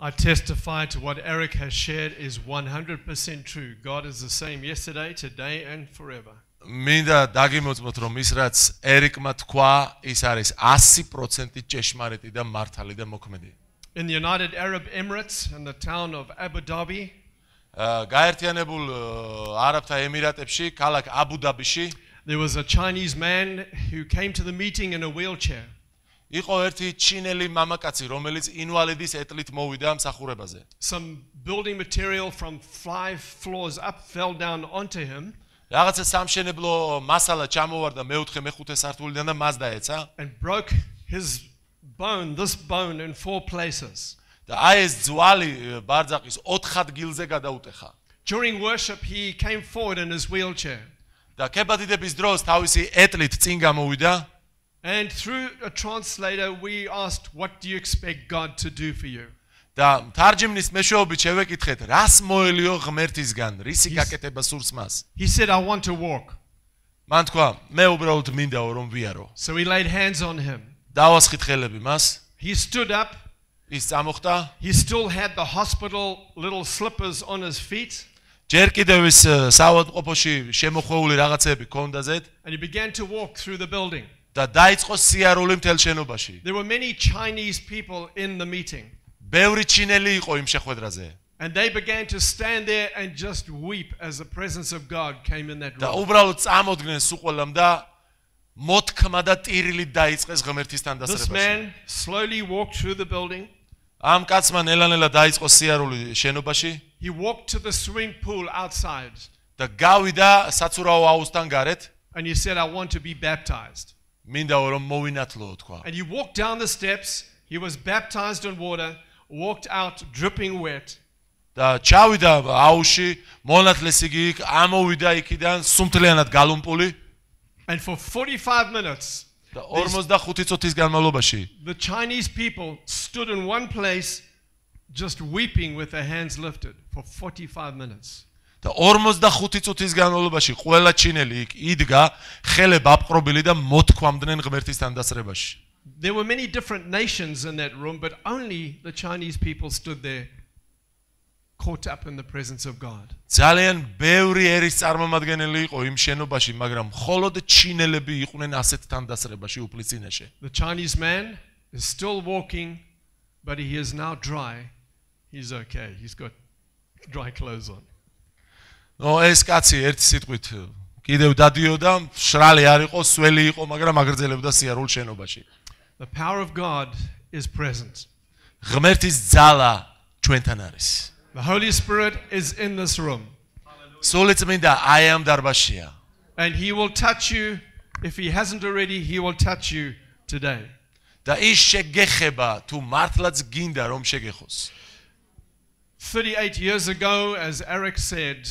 I testify to what Eric has shared is 100% true. God is the same yesterday, today, and forever. მინდა დაგიმოწმოთ რომ ის რაც ერიკმა თქვა ის არის 100% ჭეშმარიტი და მართალი და მოქმედი. In the United Arab Emirates and the town of Abu Dhabi, აა, გაერთიანებულ აა, არაბთა ემირატებში, ქალაქ აბუ-დაბიში there was a Chinese man who came to the meeting in a wheelchair. იყო ერთი ჩინელი მამაკაცი, რომელიც ინვალიდის ეტლით მოვიდა მსახურებაზე. Some building material from five floors up fell down onto him რაღაცა სამშენებლო მასალა ჩამოვარდა მეოთხე მეხუთე სართულიდან და მას დაეცა and broke his bone, this bone, in four places. და აი ეს ძვალი ბარძაყის 4 ადგილზე გადაუტეხა. During worship, he came forward in his wheelchair. და კებადიდების დროს თავისი ეტლით წინ გამოვიდა And through a translator, we asked, What do you expect God to do for you? და თარჯიმნის მეშვეობით შევეკითხეთ, რას მოელიო ღმერთისგან, რისი ის- გაკეთება სურს მას. He said, I want to walk. მან თქვა, მე უბრალოდ მინდაო რომ ვიარო. So we laid hands on him. დავასხით ხელები მას, He stood up. ის წამოხდა, He still had the hospital little slippers on his feet. ჯერ კიდევ ის ე, საავადმყოფოში შემოხვეული რაღაცები კონდაზეთ And he began to walk through the building. და დაიწყო სიარული მთელ შენობაში. There were many Chinese people in the meeting. ბევრი ჩინელი იყო იმ შეხვედრაზე. And they began to stand there and just weep as the presence of God came in that და room. უბრალოდ წამოდგნენ სუყოლამ და მოთქმა და ტირილი დაიწყეს ღმერთისთან This დასწრებაში. man slowly walked through the building. ამ კაცმა ნელა-ნელა დაიწყო სიარული შენობაში He walked to the swimming pool outside და გავიდა საცურაო აუზთან გარეთ. and he said, I want to be baptized. მინდაო რომ მოვინათლო თქვა. And he walked down the steps. He was baptized in water, walked out dripping wet. და ჩავიდა აუში, მონათლეს იგი იქ, ამოვიდა იქიდან სუმთლიანად გალუმპული And for 45 minutes, და 45 წუთის განმავლობაში the Chinese people stood in one place just weeping with their hands lifted for 45 minutes. და 45 წუთის განმავლობაში ყველა ჩინელი იქ იდგა, ხელებ აპყრობილი და მოთქვამდნენ ღმერთისთან დასწრებაში. There were many different nations in that room, but only the Chinese people stood there caught up in the presence of God. ძალიან ბევრი ერის წარმომადგენელი იყო იმ შენობაში, მაგრამ მხოლოდ ჩინელები იყვნენ ასეთ თანდასრებაში უფლისწინაშე. The Chinese man is still walking, but he is now dry. He's okay. He's got dry clothes on. ნო ეს კაცი ერთი სიტყვით კიდევ დადიოდა, შრალი არ იყო, სველი იყო, მაგრამ აგრძელებდა სიარულ შენობაში. The power of God is present. ღმერთის ძალა ჩვენთან არის. The Holy Spirit is in this room, სული წმინდა აი ამ დარბაზშია. and He will touch you. If He hasn't already, He will touch you today. და ის შეგეხება თუ მართლაც გინდა რომ შეგეხოს. 38 years ago, as Eric said,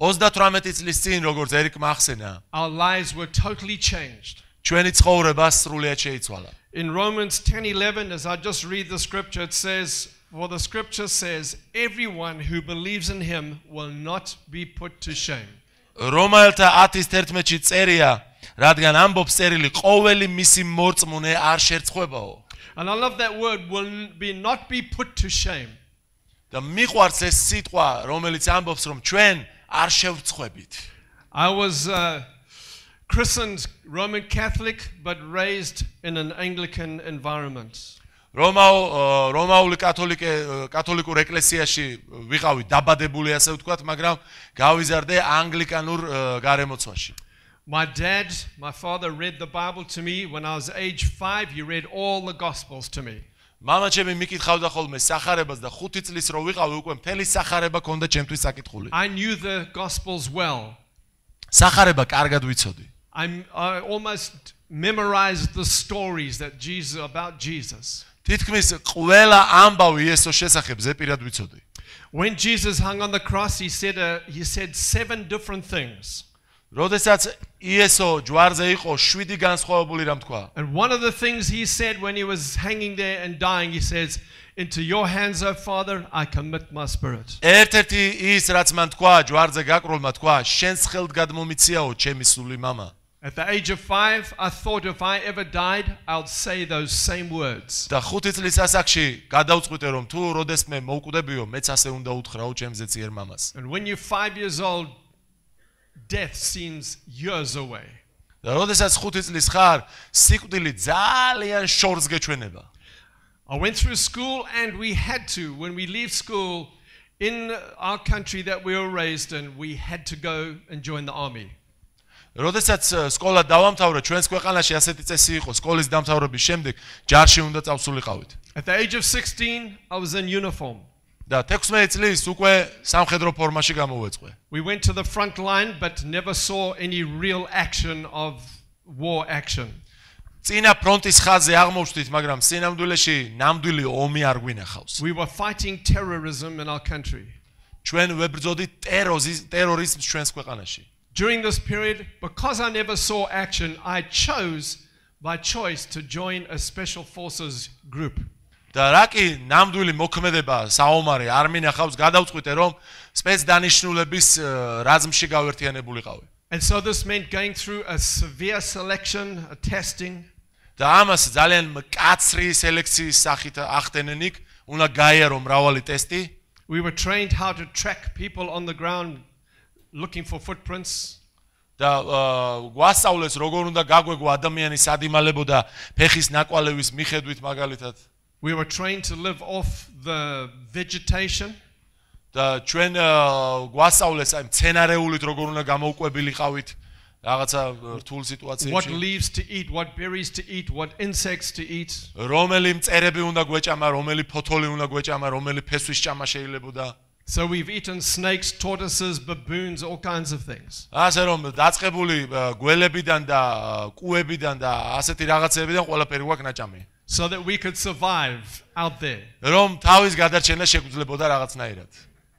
38 წლის წინ როგორც ერიკმა ახსენა, our lives were totally changed. ჩვენი ცხოვრება სრულიად შეიცვალა. In Romans 10:11 as I just read the scripture it says for the scripture says everyone who believes in him will not be put to shame. რომაელთა 10:11-ში წერია, რადგან ამბობს წერილი, ყოველი მისი მორწმუნე არ შერცხვებაო. And I love that word will be not be put to shame. და მიყვარს ეს სიტყვა, რომელიც ამბობს, რომ ჩვენ არ შევრცხვებით. I was uh, christened Roman Catholic but raised in an Anglican environment. რომაულ რომაული კათოლიკე კათოლიკურ ეკლესიაში ვიყავი დაბადებული ასე ვთქვათ, მაგრამ გავიზარდე ანგლიკანურ ე, გარემოცვაში. My dad, my father read the Bible to me when I was age 5. He read all the gospels to me. მამა ჩემი მიკითხავდა ხოლმე სახარებას და 5 წლის რო ვიყავი უკვე მთელი სახარება ქონდა ჩემთვის საკითხული. I knew the gospels well. სახარება კარგად ვიცოდი. I almost memorized the stories that Jesus about Jesus. თითქმის ყველა ამბავი იესოს შესახებ ზეპირად ვიცოდი. When Jesus hung on the cross, he said, uh, he said seven different things. როდესაც იესო ჯვარზე იყო 7 განსხვავებული რამ თქვა. And one of the things he said when he was hanging there and dying, he says, Into your hands, O Father, I commit my spirit. ერთ-ერთი ის რაც მან თქვა ჯვარზე გაკრულმა თქვა შენს ხელთ გადმომიციაო ჩემი სული мама. At the age of five, I thought if I ever died, I'd say those same words. და 5 წლის ასაკში გადავწყვიტე რომ თუ როდესმე მოვკვდებიო, მეც ასე უნდა უთხრაო ჩემზე ძიერ მამას. And when you're five years old, death seems years away. და როდესაც 5 წლის ხარ, სიკვდილი ძალიან შორს გეჩვენება. I went through school and we had to, when we leave school in our country that we were raised in, we had to go and join the army. როდესაც э, სკოლა დავამთავრე, ჩვენს ქვეყანაში ასეთი წესი იყო, სკოლის დამთავრების შემდეგ ჯარში უნდა წავსულიყავით. At the age of 16, I was in uniform. და 16 წლის უკვე სამხედრო ფორმაში გამოვეწყვე. We went to the front line but never saw any real action of war action. წინა ფრონტის ხაზზე აღმოჩნდით, მაგრამ სინამდვილეში ნამდვილი ომი არ გვინახავს. We were fighting terrorism in our country. ჩვენ ვებრძოდით ტერორიზმს, ტერორიზმს ჩვენს ქვეყანაში. During this period, because I never saw action, I chose by choice to join a special forces group. და რა კი ნამდვილი მოქმედება საომარი არ მინახავს, გადავწყვიტე რომ სპეცდანიშნულების э, რაზმში გავერთიანებულიყავი. And so this meant going through a severe selection, a testing, და ამას ძალიან მკაცრი სელექციის სახით ახდენენ იქ, უნდა გაიარო მრავალი ტესტი we were trained how to track people on the ground looking for footprints. და გვასწავლეს როგორ უნდა გაგვეგო ადამიანის ადიმალებო და ფეხის ნაკვალევის მიხედვით მაგალითად We were trained to live off the vegetation. და ჩვენ გვასწავლეს აი მცენარეულით როგორ უნდა გამოვკვებილიყავით რაღაცა რთულ What სიტუაციაში leaves to eat, what berries to eat, what insects to eat. რომელი მწერები უნდა გვეჭამა, რომელი ფოთოლი უნდა გვეჭამა, რომელი ფესვის ჭამა შეიძლებოდა. So we've eaten snakes, tortoises, baboons, all kinds of things. ასე რომ დაწყებული გველებიდან და კუებიდან და ასეთი რაღაცებიდან ყველაფერი გვაქვს ნაჭამი. So that we could survive out there. რომ თავის გადარჩენა შეგვიძლებოდა რაღაცნაირად.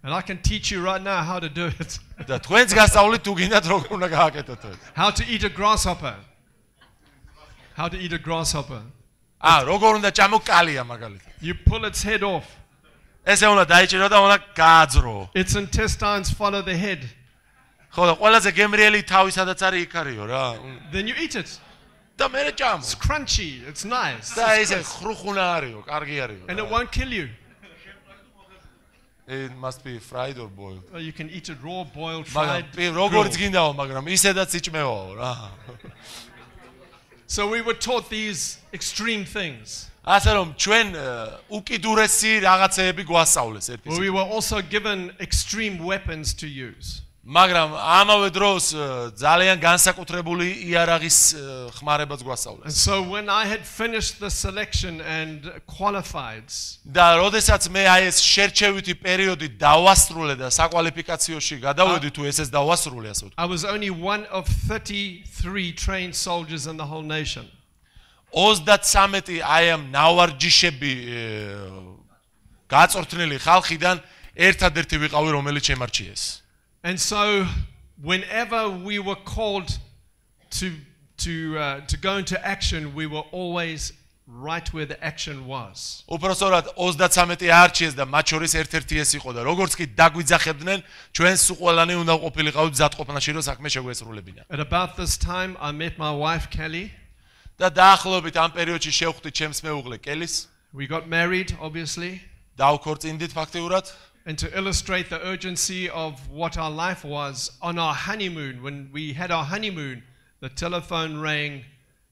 And I can teach you right now how to do it. და თქვენს გასწავლით თუ გინდათ როგორ უნდა გააკეთოთ ეს. How to eat a grasshopper. How to eat a grasshopper. აა, როგორ უნდა ჭამო კალია მაგალითად. You pull its head off. ესე უნდა დაიჭირო და უნდა გააძრო. Its intestines follow the head. ხო და ყველაზე გემრიელი თავისადაც არის იქარიო რა. Then you eat it. და მე ჭამო. It's crunchy. It's nice. და It's ესე crisp. ხრუხუნა არისო, კარგი არისო. And it won't kill you. It must be fried or boiled. Or you can eat it raw, boiled, მაგრამ fried. პი- როგორც grilled. გინდაო, მაგრამ ისედაც იჭმევაო რა. So we were taught these extreme things. ასე რომ ჩვენ э, უკიდურესი რაღაცეები გვასწავლეს But ერთის. we were also given extreme weapons to use. მაგრამ ამავე დროს э, ძალიან განსაკუთრებული იარაღის э, ხმარებაც გვასწავლა. And so when I had finished the selection and qualified და როდესაც მე აი ეს შერჩევითი პერიოდი დავასრულე და საკვალიფიკაციოში გადავედი თუ ესეც დავასრულე ასე ვთქვი. I was only one of 33 trained soldiers in the whole nation. 33 აი ამ ნავარჯიშები э, გაწვრთნილი ხალხიდან ერთადერთი ვიყავი რომელიც შემარჩიეს. And so, whenever we were called uh, to, go into action, we were always right where the action was. At about this time, I met my wife, Kelly. და დაახლოებით ამ პერიოდში შევხვდი ჩემს მეუღლე კელის. We got married obviously And to illustrate the urgency of what our life was on our honeymoon, when we had our honeymoon, the telephone rang,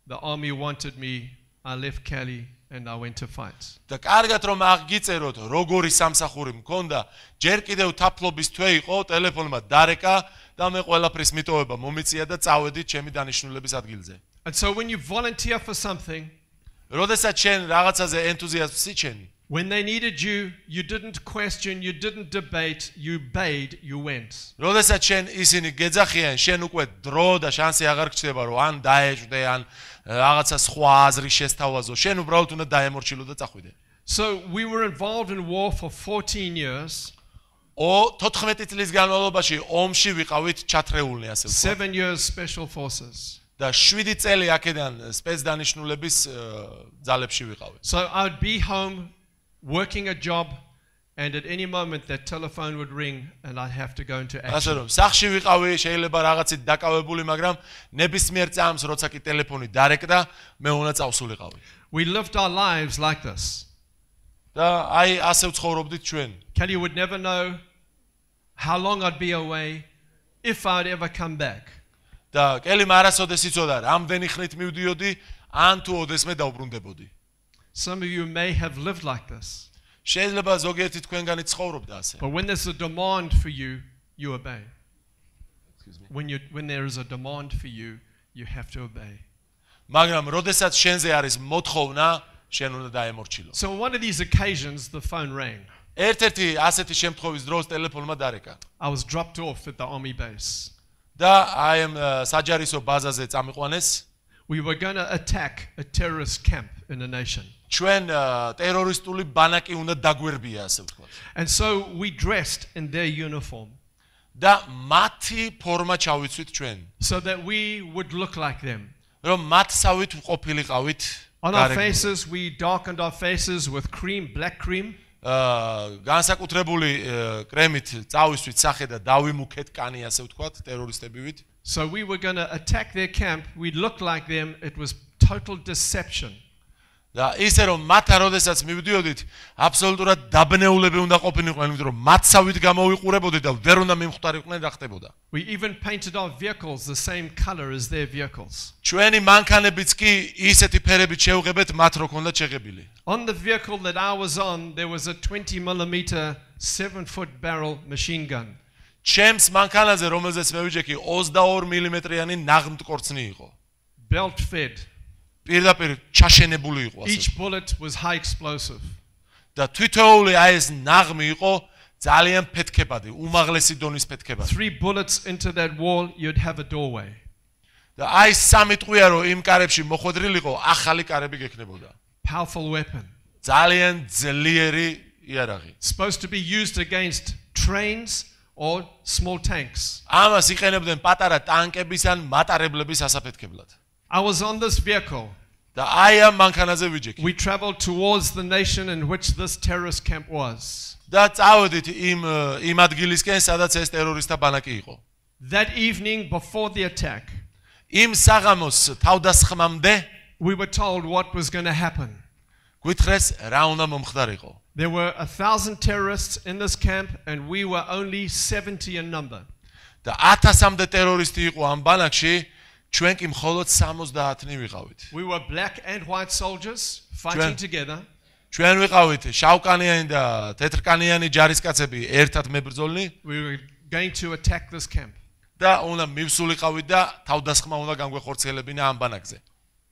the army wanted me, I left Cali and I went to fight. და კარგად რომ აღგიწეროთ, როგორი სამსახური მქონდა, ჯერ კიდევ თაფლობის თვე იყო, ტელეფონმა დარეკა და მე ყველაფრის მიტოვება მომიწია და წავედი ჩემი დანიშნულების ადგილზე. And so when you volunteer for something, როდესაც შენ რაღაცაზე ენთუზიაზმს იჩენი, when they needed you, you didn't question, you didn't debate, you obeyed, you went. როდესაც შენ ისინი გეძახიან, შენ უკვე დრო და შანსი აღარ გჭდება, რომ ან დაეჭვდე, ან э, რაღაცა სხვა აზრი შესთავაზო. შენ უბრალოდ უნდა დაემორჩილო და წახვიდე. So we were involved in war for 14 years, ო 14 წლის განმავლობაში ომში ვიყავით ჩათრეულნი ასე ვთქვათ. 7 years special forces. და 7 წელი აქედან სპეცდანიშნულების э, ძალებში ვიყავით. So I would be home working a job and at any moment that telephone would ring and I'd have to go into ასე action. რომ სახში ვიყავი, შეიძლება რაღაცით დაკავებული, მაგრამ ნებისმიერ წამს, როცა კი ტელეფონი დარეკდა, მე უნდა წავსულიყავი. We lived our lives like this. და აი ასე ვცხოვრობდით ჩვენ. Kelly would never know how long I'd be away, if I'd ever come back. და კელი მარასოდეს იცოდა, რამდენი ხნით მივდიოდი, ან თუ ოდესმე დავბრუნდებოდი. Some of you may have lived like this. შეიძლება ზოგიერთი თქვენგანი ცხოვრობდა ასე. But when there's a demand for you, you obey. Excuse me. When, you, when there is a demand for you, you have to obey. მაგრამ როდესაც შენზე არის მოთხოვნა, შენ უნდა დაემორჩილო. So on one of these occasions, the phone rang. ერთ-ერთი ასეთი შემთხვევის დროს ტელეფონმა დარეკა. I was dropped off at the army base. და აი ამ ა, საჯარისო ბაზაზე წამიყვანეს. We were going to attack a terrorist camp in a nation. ჩვენ ა, ტერორისტული ბანაკი უნდა დაგვერბია, ასე ვთქვათ. And so we dressed in their uniform და მათი ფორმა ჩავიცვით ჩვენ, so that we would look like them. რომ მათსავით ყოფილიყავით. On our გარეგნული. faces, we darkened our faces with cream, black cream. აა განსაკუთრებული ა, კრემით წავისვით სახე და დავიმუქეთ კანი, ასე ვთქვათ, ტერორისტებივით. So we were going to attack their camp. We looked like them. It was total deception. და ისე რომ მათთან როდესაც მივდიოდით, აბსოლუტურად დაბნეულები უნდა ყოფილიყვნენ, იმიტომ რომ მათსავით გამოვიყურებოდით და ვერ უნდა მიმختარიყვნენ რა ხდებოდა. We even painted our vehicles the same color as their vehicles. ჩვენი მანქანებიც კი ისეთი ფერებით შევღებეთ, მათ რო ქონდათ შეღებილი. On the vehicle that I was on, there was a 20 millimeter, seven foot barrel machine gun. ჩემს მანქანაზე, რომელზეც მე ვიჯექი, 22 მმ-იანი ნაღმტკორცნი იყო. belt fed. პირდაპირ ჩაშენებული იყო ასე. Each bullet was high explosive. და თვითოული აი ეს ნაღმი იყო ძალიან ფეთქებადი, უმაღლესი დონის ფეთქებადი. Three bullets into that wall, you'd have a doorway. და აი სამი ტყვია რომ იმ კარებში მოხვედრილიყო, ახალი კარები გექნებოდა. Powerful weapon. ძალიან ძლიერი იარაღი. Supposed to be used against trains or small tanks. ამას იყენებდნენ პატარა ტანკების ან მატარებლების ასაფეთქებლად. I was on this vehicle. Aya mankanazevecek. We traveled towards the nation in which this terrorist camp was. და წავედით იმ იმ ადგილისკენ, სადაც ეს ტერორისტთა banaki იყო. That evening before the attack. იმ საღამოს თავდასხმამდე we were told what was going to happen. გვითხრეს რა უნდა მომხდარიყო. There were a 1000 terrorists in this camp and we were only 70 in number. და 1000-მდე ტერორისტი იყო ამ ბანაკში. ჩვენ კი მხოლოდ 70-ნი ვიყავით. We were black and white soldiers fighting together. ჩვენ ვიყავით შავკანიანი და თეთრკანიანი ჯარისკაცები ერთად მებრძოლნი. We were going to attack this camp. და უნდა მივსულიყავით და თავდასხმა უნდა განგვეხორციელებინა ამ ბანაკზე.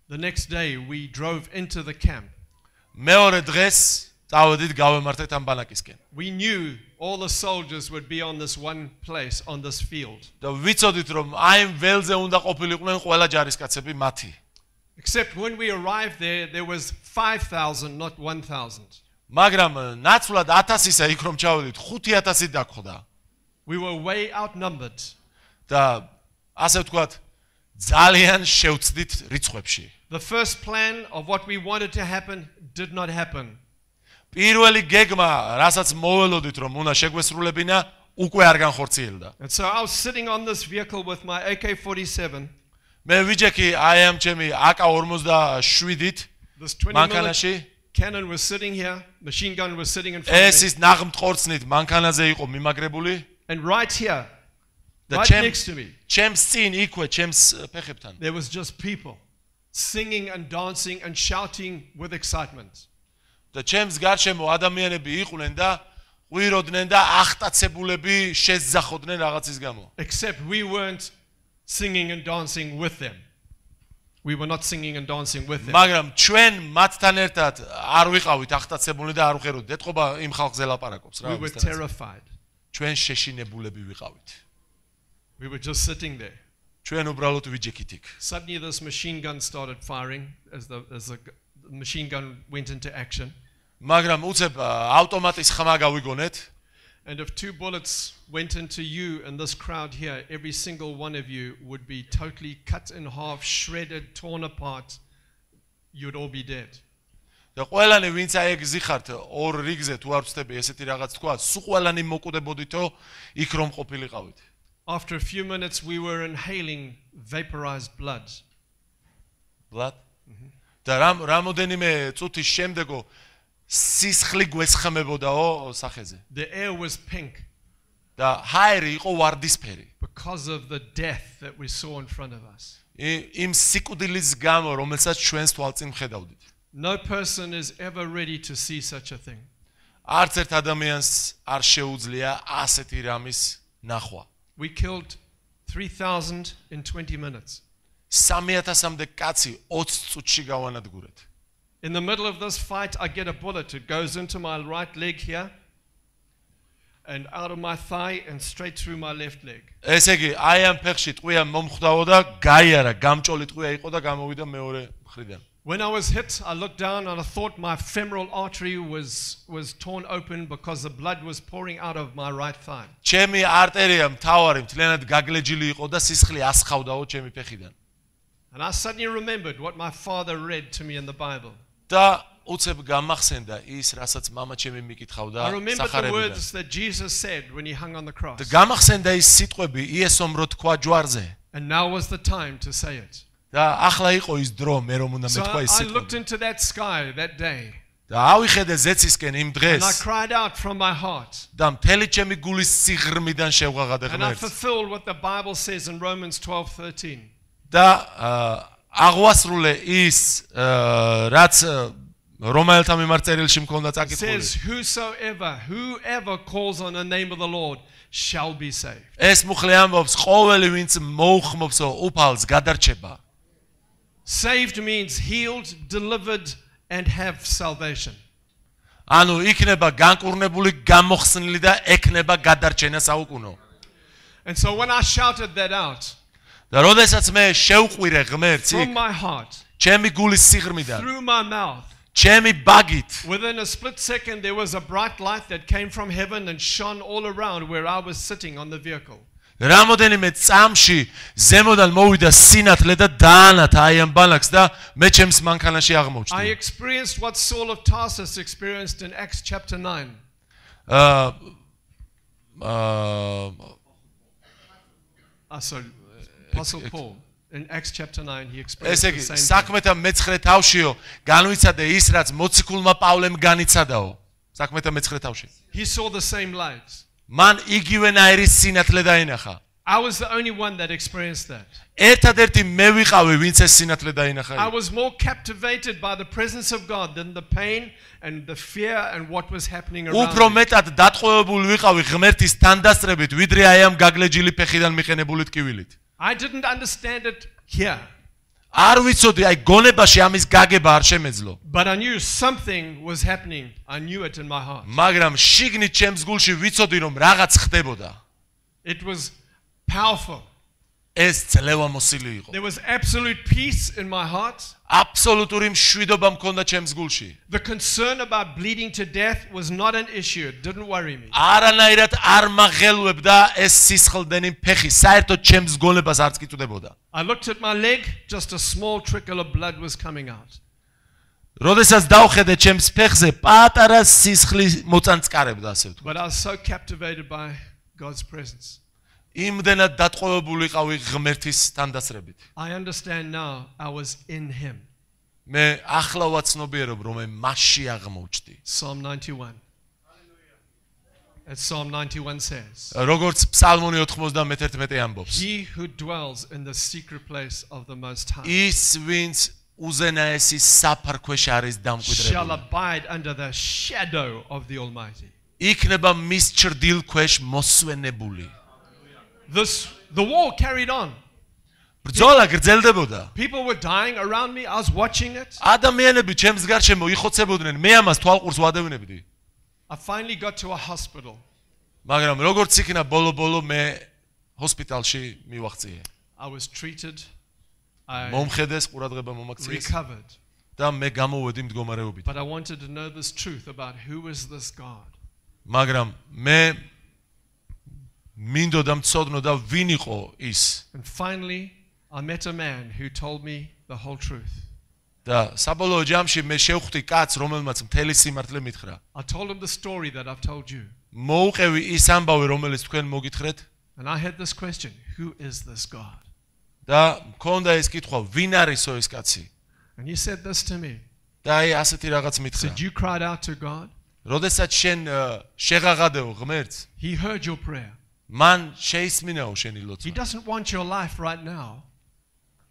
The next day we drove into the camp. მეორე დღეს წავედით გავემართეთ ამ ბანაკისკენ. We knew all the soldiers would be on this one place, on this field. და ვიცოდით რომ აი ამ ველზე უნდა ყოფილიყვნენ ყველა ჯარისკაცები მათი. Except when we arrived there, there was 5,000, not 1,000. მაგრამ ნაცვლად 1000-ისა იქ რომ ჩავედით 5000 დაგხვდა We were way outnumbered. და ასე ვთქვათ ძალიან შევცდით რიცხვებში. The first plan of what we wanted to happen did not happen. პირველი გეგმა, რასაც მოველოდით რომ უნდა შეგვესრულებინა, უკვე არ განხორციელდა. And so I was sitting on this vehicle with my AK 47, მე ვიჯექი აი ამ ჩემი AK47-ით this 20 millimeter მანქანაში cannon was sitting here, machine gun was sitting in front ეს of me. ის ნაღმტყორცნით მანქანაზე იყო მიმაგრებული And right here, და right next to me, ჩემს წინ იქვე ჩემს ფეხებთან there was just people singing and dancing and shouting with excitement. და ჩემს გარშემო ადამიანები იყვნენ და ყვიროდნენ და ახტაცებულები შეზახოდნენ რაღაცის გამო. Except we weren't singing and dancing with them. We were not singing and dancing with them. მაგრამ ჩვენ მათთან ერთად არ ვიყავით ახტაცებული და არ ვხეროდით. ეთყობა იმ ხალხზე ლაპარაკობს რა. We were terrified. ჩვენ შეშინებულები ვიყავით. We were just sitting there. ჩვენ უბრალოდ ვიჯექით იქ. Suddenly, this machine gun started firing as the, as the machine gun went into action. მაგრამ უცებ ა, ავტომატის ხმა გავიგონეთ And if two bullets went into you and this crowd here, every single one of you would be totally cut in half, shredded, torn apart. You'd all be dead. და ყველანი ვინც აი ეგ ზიხართ ორ რიგზე თუ არ ვწდები ესეთი რაღაც თქვა, სულ ყველანი მოკვდებოდითო იქ რომ ყოფილიყავით. After a few minutes, we were inhaling vaporized blood. ბლად. და რამ რამოდენიმე წუთის შემდეგო სისხლი გვესხმებოდაო სახეზე. The air was pink და ჰაერი იყო ვარდისფერი. because of the death that we saw in front of us. იმ სიკვდილის გამო, რომელსაც ჩვენს თვალწინ ხედავდით. No person is ever ready to see such a thing. არც ერთ ადამიანს არ შეუძლია ასეთი რამის ნახვა. We killed 3,000 in 20 minutes. 3000-მდე კაცი 20 წუთში გავანადგურეთ. In the middle of this fight, I get a bullet. It goes into my right leg here and out of my thigh and straight through my left leg. ესე იგი, აი ამ ფეხში ტყვია მომხვდაო და გაიარა, გამჭოლი ტყვია იყო და გამოვიდა მეორე მხრიდან. When I was hit, I looked down and I thought my femoral artery was, was torn open because the blood was pouring out of my right thigh. ჩემი არტერია მთავარი მთლიანად გაგლეჯილი იყო და სისხლი ასხავდაო ჩემი ფეხიდან. და უცებ გამახსენდა ის, რასაც мама ჩემი მიკითხავდა I remembered the სახარებიდან. words that Jesus said when he hung on the cross. და გამახსენდა ის სიტყვები იესომ რო თქვა ჯვარზე. And now was the time to say it. და ახლა იყო ის დრო მე რომ უნდა So მეთქვა I, ის I looked სიტყვები. into that sky that day და ავიხედე ზეცისკენ იმ and I დღეს cried out from my heart. და მთელი ჩემი გულის სიღრმიდან შევღაღადე And I ღმერთს. fulfilled what the Bible says in Romans 12:13. და აღვასრულე ის რაც აა, რომაელთა მიმართ წერილში მქონდა It says, წაკითხული. Whosoever, whoever calls on the name of the Lord shall be saved. ეს მუხლე ამბობს, ყოველი ვინც მოუხმობსო უფალს გადარჩება. Saved means healed, delivered, and have salvation. ანუ იქნება განკურნებული, გამოხსნილი და ექნება გადარჩენა საუკუნო. And so when I shouted that out და როდესაც მე შევყვირე ღმერთს იქ, ჩემი გულის სიღრმიდან, through my mouth, ჩემი ბაგით, within a split second there was a bright light that came from heaven and shone all around where I was sitting on the vehicle. რამოდენიმე წამში ზემოდან მოვიდა სინათლე და დაანათა აი ამ ბალაკს და მე ჩემს მანქანაში I აღმოჩნდი. experienced what Saul of Tarsus experienced in Acts chapter 9. აა აა sorry, Apostle Paul. In Acts chapter 9, he experienced ესე the იგი, საქმეთა მეცხრე თავშიო, განვიცადე ის, რაც მოციქულმა პავლემ განიცადაო. საქმეთა მეცხრე თავში. He saw the same light. მან იგივენაირი სინათლე დაინახა. I was the only one that experienced that. ერთადერთი მე ვიყავი, ვინც ეს სინათლე დაინახა. I was more captivated by the presence of God than the pain and the fear and what was happening around უფრო მეტად დატყვევებული ვიყავი ღმერთის თანდასწრებით, ვიდრე აი ამ გაგლეჯილი ფეხიდან მიყენებული ტკივილით. I didn't understand it here, არ ვიცოდი, აი გონებაში ამის გაგება არ შემეძლო. but I knew something was happening. I knew it in my heart. მაგრამ შიგნით ჩემს გულში ვიცოდი, რომ რაღაც ხდებოდა. It was powerful. ეს ძლევამოსილი იყო. There was absolute peace in my heart. აბსოლუტური მშვიდობა მქონდა ჩემს გულში. The concern about bleeding to death was not an issue. It didn't worry me. არანაირად არ მაღელვებდა ეს სისხლდენი ფეხი, საერთოდ ჩემს გონებას არც კითხდებოდა. I looked at my leg, just a small trickle of blood was coming out. როდესაც დავხედე ჩემს ფეხზე, პატარა სისხლი მოწანწკარებდა, ასე ვთქვა. But I was so captivated by God's presence. იმდენად დატყვევებული ყავი ღმერთის თანდასწრებით. I understand now I was in Him. მე ახლა ვაცნობიერებ, რომ მე მასში აღმოჩნდი. Psalm 91. As Psalm 91 says, როგორც ფსალმონი 91 ამბობს. He who dwells in the secret place of the Most High ის ვინც უზენაესი საფარქვეშ არის shall დამკვიდრებული. abide under the shadow of the Almighty. იქნება მის ჭრდილ ქვეშ მოსვენებული. This, the war carried on. ბრძოლა გრძელდებოდა. People were dying around me. I was watching it. ადამიანები ჩემს გარშემო იხოცებოდნენ, მე ამას თვალყურს ვადევნებდი. I finally got to a hospital. მაგრამ როგორც იქნა ბოლო-ბოლო მე ჰოსპიტალში მივახციე. I was treated. I მომხედეს ყურადღება მომაქციეს recovered. და მე გამოვედი მდგომარეობით. But I wanted to know this truth about who is this God. მაგრამ მე მინდოდა მწოდნო და ვინ იყო ის. And finally, I met a man who told me the whole truth. და საბოლოო ჯამში მე შევხვდი კაცს, რომელმაც მთელი სიმართლე მითხრა. I told him the story that I've told you. მოუყევი ის ამბავი, რომელიც თქვენ მოგითხრეთ And I had this question Who is this God? და მქონდა ეს კითხვა, ვინ არისო ეს კაცი? And he said this to me. და აი ასეთი რაღაც მითხრა. said, You cried out to God, როდესაც შენ შეღაღადეო ღმერთს, He heard your prayer. მან შეისმინაო შენი He ლოცვა. doesn't want your life right now.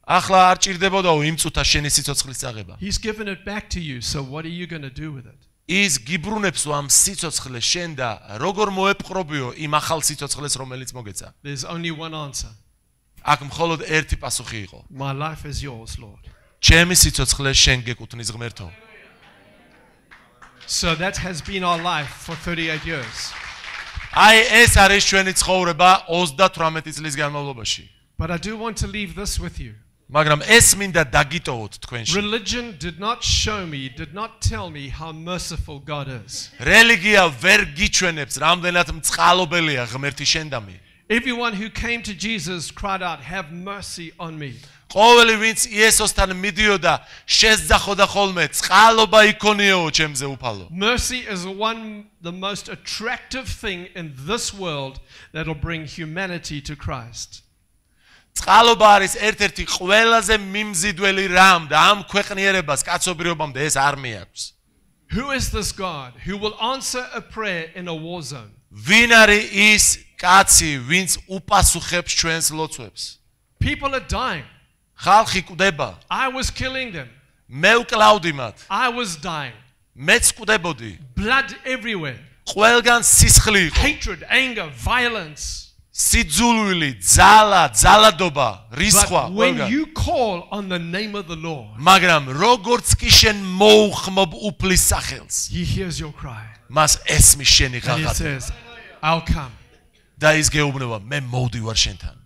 ახლა არ ჭირდებოდაო იმ წუთა შენი სიცოცხლის წაღება. He's given it back to you, so what are you going to do with it? ის გიბრუნებსო ამ სიცოცხლეს შენ და როგორ მოეპყრობიო იმ ახალ სიცოცხლეს რომელიც მოგეცა. There's only one answer აქ მხოლოდ ერთი პასუხი იყო. My life is yours, Lord. ჩემი სიცოცხლე შენ გეკუთვნის ღმერთო. So that has been our life for 38 years. აი ეს არის ჩვენი ცხოვრება 38 წლის განმავლობაში. But I do want to leave this with you. მაგრამ ეს მინდა დაგიტოვოთ თქვენში. Religion did not show me, did not tell me how merciful God is. რელიგია ვერ გიჩვენებს რამდენად მწყალობელია ღმერთი შენდამი. Everyone who came to Jesus cried out, Have mercy on me. ყოველი ვინც იესოსთან მიდიოდა შეძახოდა ხოლმე წყალობა იქონიო ჩემზე უფალო. Mercy is one the most attractive thing in this world that'll bring humanity to Christ. წყალობა არის ერთ-ერთი ყველაზე მიმზიდველი რამ და ამ ქვეყნიერებას კაცობრიობამდე ეს არ მიაქვს. Who is this God who will answer a prayer in a war zone? ვინ არის ის კაცი, ვინც უპასუხებს ჩვენს ლოცვებს? People are dying. ხალხი კვდება. I was killing them. მე ვკლავდი მათ. I was dying. მეც კვდებოდი. Blood everywhere. ყველგან სისხლი იყო. Hatred, anger, violence. სიძულვილი, ძალა, ძალადობა, რისხვა, ყველგან. მაგრამ როგორც კი შენ მოუხმობ უფლის სახელს, მას ესმის შენი come. და ის გეუბნება, მე მოვდივარ შენთან.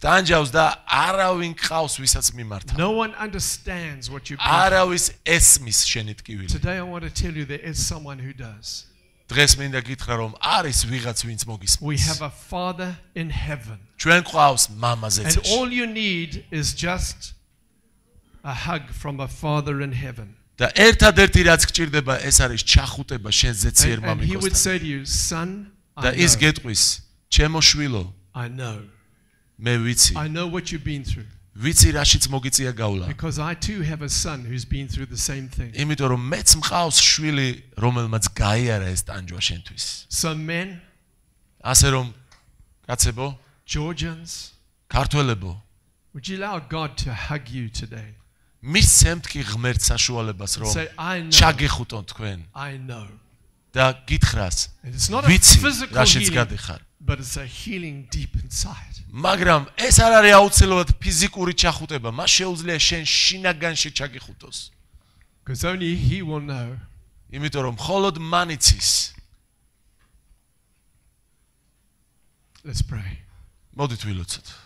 გტანჯავს და არავინ ყავს, ვისაც მიმართა. No one understands what you've been through. არავის ესმის შენი ტკივილი. Today I want to tell you there is someone who does. დღეს მინდა გითხრა რომ არის ვიღაც ვინც We მოგისმის. have a Father in heaven. ჩვენ ყავს მამაზე And ცეში. all you need is just a hug from a Father in heaven. და ერთადერთი რაც გჭირდება ეს არის ჩახუტება შენ ზეციერ And, and he would მამიკოსთან. say to you, Son, და I ის know. გეტყვის, ჩემო შვილო, I know. მე ვიცი. I know what you've been through. ვიცი რაშიც მოგიწია გავლა. Because I too have a son who's been through the same thing. იმიტომ რომ მეც მყავს შვილი, რომელმაც გაიარა ეს ტანჯვა შენთვის. So, men, ასე რომ კაცებო, Georgians, ქართველებო, would you allow God to hug you today? მისცემთ კი ღმერთ sashуალებას რომ ჩაგეხუტონ თქვენ I know. და გითხრას, ვიცი რაშიც გადიხარ. but it's a healing deep inside. მაგრამ ეს არ არის აუცილებლად ფიზიკური ჩახუტება, მას შეუძლია შენ შინაგანში ჩაგიხუტოს. Because only He will know. იმიტომ რომ მხოლოდ მან იცის. Let's pray. მოდით ვილოცოთ.